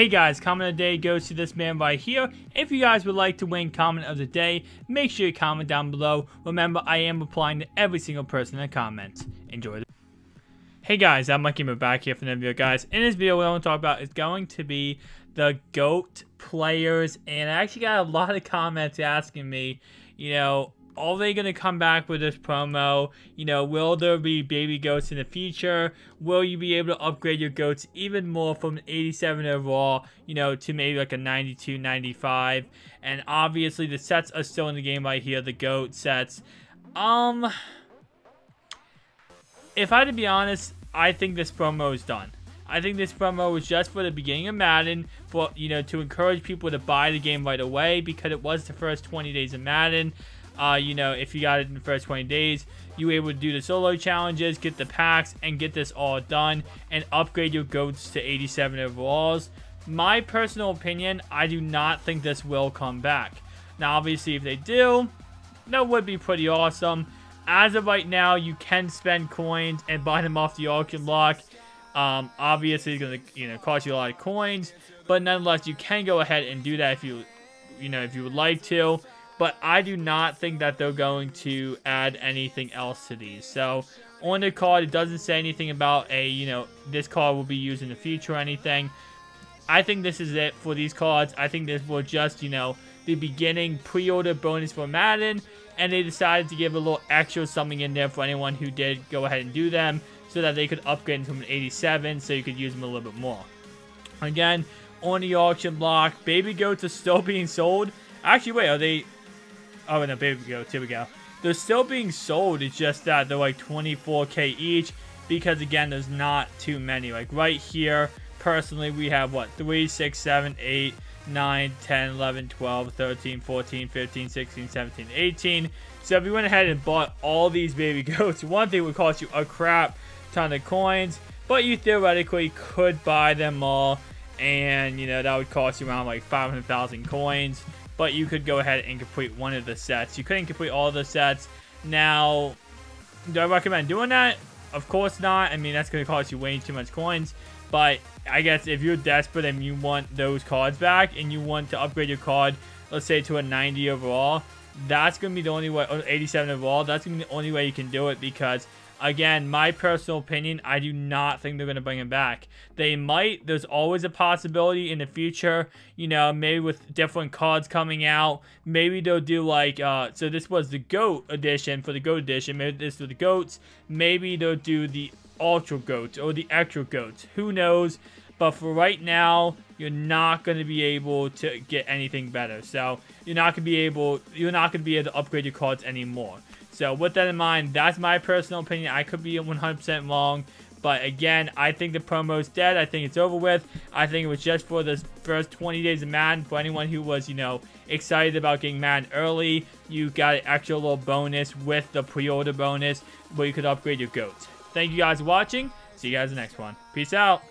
Hey guys, comment of the day goes to this man right here. If you guys would like to win comment of the day, make sure you comment down below. Remember, I am replying to every single person the comments. Enjoy the Hey guys, I'm Mikey We're back here for another video, guys. In this video, what I want to talk about is going to be the GOAT players. And I actually got a lot of comments asking me, you know, are they going to come back with this promo? You know, will there be baby goats in the future? Will you be able to upgrade your goats even more from 87 overall, you know, to maybe like a 92, 95? And obviously the sets are still in the game right here, the goat sets. Um, if I had to be honest, I think this promo is done. I think this promo was just for the beginning of Madden, for you know, to encourage people to buy the game right away because it was the first 20 days of Madden uh, you know, if you got it in the first 20 days, you were able to do the solo challenges, get the packs, and get this all done, and upgrade your goats to 87 overalls. My personal opinion, I do not think this will come back. Now, obviously, if they do, that would be pretty awesome. As of right now, you can spend coins and buy them off the auction block. Um, obviously, it's going to you know cost you a lot of coins, but nonetheless, you can go ahead and do that if you you know if you would like to but I do not think that they're going to add anything else to these. So on the card, it doesn't say anything about a, you know, this card will be used in the future or anything. I think this is it for these cards. I think this was just, you know, the beginning pre-order bonus for Madden, and they decided to give a little extra something in there for anyone who did go ahead and do them, so that they could upgrade into an 87, so you could use them a little bit more. Again, on the auction block, baby goats are still being sold. Actually, wait, are they... Oh, no, baby goats. Here we go. They're still being sold. It's just that they're like 24k each because, again, there's not too many. Like right here, personally, we have what? 3, 6, 7, 8, 9, 10, 11, 12, 13, 14, 15, 16, 17, 18. So if you went ahead and bought all these baby goats, one thing would cost you a crap ton of coins, but you theoretically could buy them all, and you know that would cost you around like 500,000 coins but you could go ahead and complete one of the sets. You couldn't complete all the sets. Now, do I recommend doing that? Of course not. I mean, that's going to cost you way too much coins. But I guess if you're desperate and you want those cards back and you want to upgrade your card, let's say to a 90 overall, that's going to be the only way, or 87 overall, that's going to be the only way you can do it because Again, my personal opinion, I do not think they're going to bring him back. They might. There's always a possibility in the future, you know, maybe with different cards coming out. Maybe they'll do like, uh, so this was the GOAT edition for the GOAT edition. Maybe this for the GOATs. Maybe they'll do the Ultra GOATs or the Extra GOATs. Who knows? But for right now, you're not going to be able to get anything better. So you're not going to be able, you're not going to be able to upgrade your cards anymore. So with that in mind, that's my personal opinion. I could be 100% wrong. But again, I think the promo is dead. I think it's over with. I think it was just for the first 20 days of Madden. For anyone who was, you know, excited about getting Madden early, you got an extra little bonus with the pre-order bonus where you could upgrade your goats. Thank you guys for watching. See you guys in the next one. Peace out.